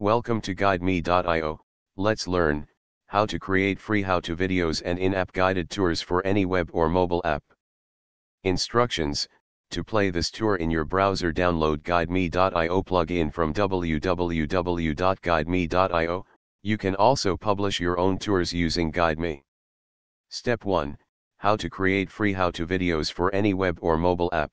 Welcome to GuideMe.io, let's learn, how to create free how-to videos and in-app guided tours for any web or mobile app. Instructions, to play this tour in your browser download GuideMe.io plugin from www.guideme.io, you can also publish your own tours using GuideMe. Step 1, how to create free how-to videos for any web or mobile app.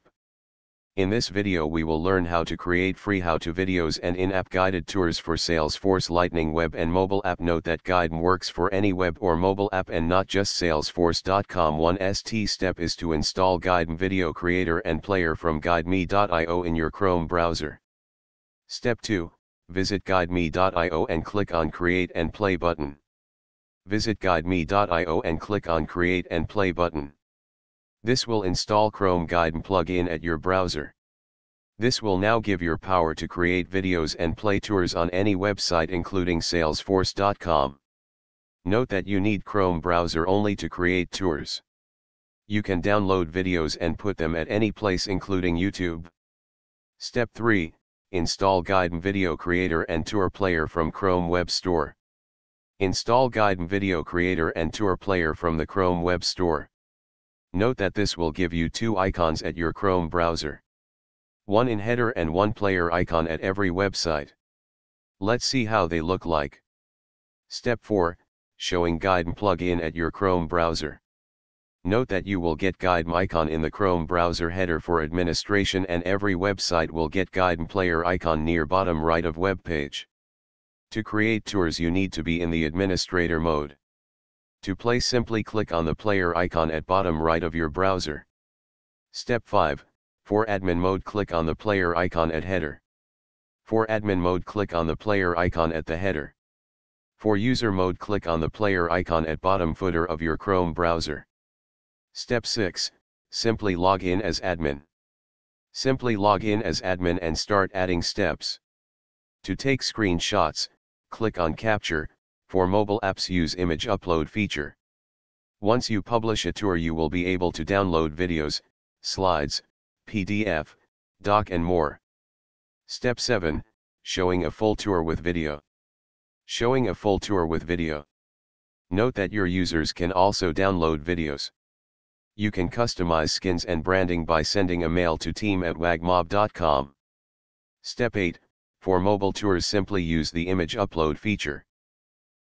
In this video we will learn how to create free how-to videos and in-app guided tours for Salesforce Lightning Web and mobile app. Note that GuideMe works for any web or mobile app and not just Salesforce.com. One ST step is to install GuideMe Video Creator and Player from GuideMe.io in your Chrome browser. Step 2, visit GuideMe.io and click on Create and Play button. Visit GuideMe.io and click on Create and Play button. This will install Chrome GuideMe plugin at your browser. This will now give your power to create videos and play tours on any website including salesforce.com. Note that you need Chrome browser only to create tours. You can download videos and put them at any place including YouTube. Step 3, install GuideMe Video Creator and Tour Player from Chrome Web Store. Install GuideMe Video Creator and Tour Player from the Chrome Web Store. Note that this will give you two icons at your Chrome browser. One in header and one player icon at every website. Let's see how they look like. Step 4, showing GuideMe plugin at your Chrome browser. Note that you will get Guide icon in the Chrome browser header for administration and every website will get GuideMe player icon near bottom right of web page. To create tours you need to be in the administrator mode. To play simply click on the player icon at bottom right of your browser. Step 5, for admin mode click on the player icon at header. For admin mode click on the player icon at the header. For user mode click on the player icon at bottom footer of your Chrome browser. Step 6, simply log in as admin. Simply log in as admin and start adding steps. To take screenshots, click on capture, for mobile apps use image upload feature. Once you publish a tour you will be able to download videos, slides, PDF, doc and more. Step 7, showing a full tour with video. Showing a full tour with video. Note that your users can also download videos. You can customize skins and branding by sending a mail to team at wagmob.com. Step 8, for mobile tours simply use the image upload feature.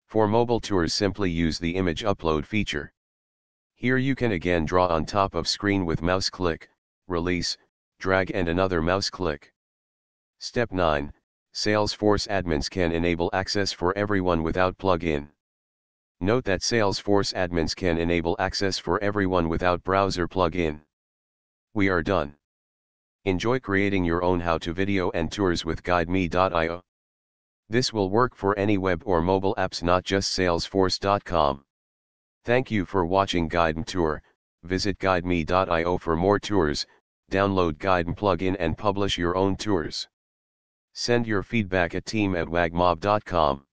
For mobile tours simply use the image upload feature. Here you can again draw on top of screen with mouse click, release, drag and another mouse click. Step 9, Salesforce admins can enable access for everyone without plugin. Note that Salesforce admins can enable access for everyone without browser plugin. We are done. Enjoy creating your own how-to video and tours with GuideMe.io. This will work for any web or mobile apps not just salesforce.com. Thank you for watching GuideMe Tour, visit guideme.io for more tours, download GuideMe plugin and publish your own tours. Send your feedback at team at wagmob.com.